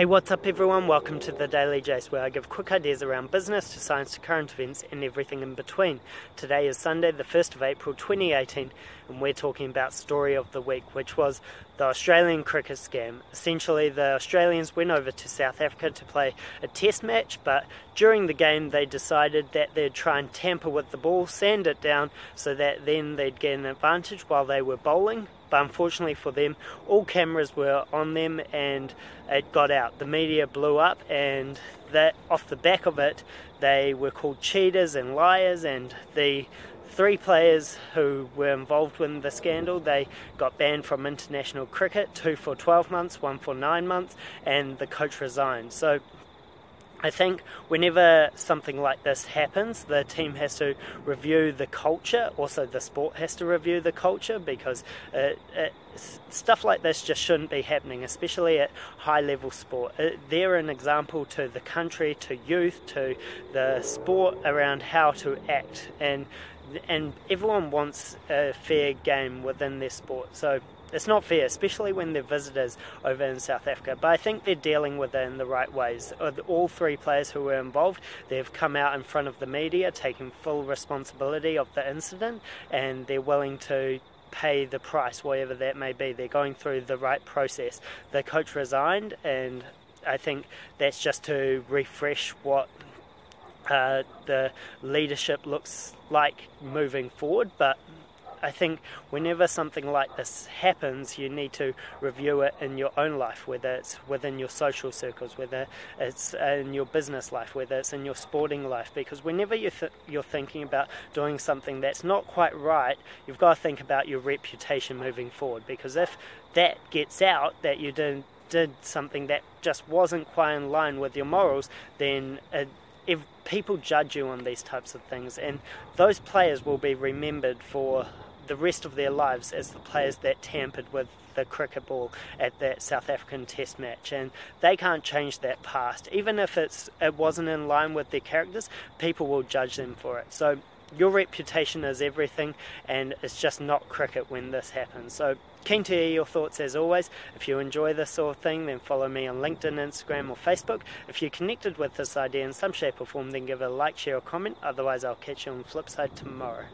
Hey, what's up, everyone? Welcome to the Daily Jace, where I give quick ideas around business to science to current events and everything in between. Today is Sunday, the 1st of April 2018, and we're talking about Story of the Week, which was the Australian cricket scam. Essentially, the Australians went over to South Africa to play a test match, but during the game, they decided that they'd try and tamper with the ball, sand it down, so that then they'd get an advantage while they were bowling but unfortunately for them, all cameras were on them and it got out. The media blew up, and that off the back of it, they were called cheaters and liars, and the three players who were involved in the scandal they got banned from international cricket two for 12 months one for 9 months and the coach resigned so I think whenever something like this happens, the team has to review the culture. Also, the sport has to review the culture because uh, uh, it, it, stuff like this just shouldn't be happening, especially at high level sport. It, they're an example to the country, to youth, to the sport around how to act, and and everyone wants a fair game within their sport. So it's not fair, especially when they're visitors over in South Africa. But I think they're dealing with it in the right ways. All three players who were involved, they've come out in front of the media, taking full responsibility of the incident, and they're willing to pay the price, whatever that may be. They're going through the right process. The coach resigned, and I think that's just to refresh what uh, the leadership looks like moving forward. But I think whenever something like this happens, you need to review it in your own life, whether it's within your social circles, whether it's in your business life, whether it's in your sporting life. Because whenever you th- you're thinking about doing something that's not quite right, you've got to think about your reputation moving forward. Because if that gets out that you did did something that just wasn't quite in line with your morals, then it, if people judge you on these types of things, and those players will be remembered for the rest of their lives as the players that tampered with the cricket ball at that South African Test match, and they can't change that past. Even if it's it wasn't in line with their characters, people will judge them for it. So your reputation is everything, and it's just not cricket when this happens. So keen to hear your thoughts as always. If you enjoy this sort of thing, then follow me on LinkedIn, Instagram, or Facebook. If you're connected with this idea in some shape or form, then give it a like, share, or comment. Otherwise, I'll catch you on the flip side tomorrow.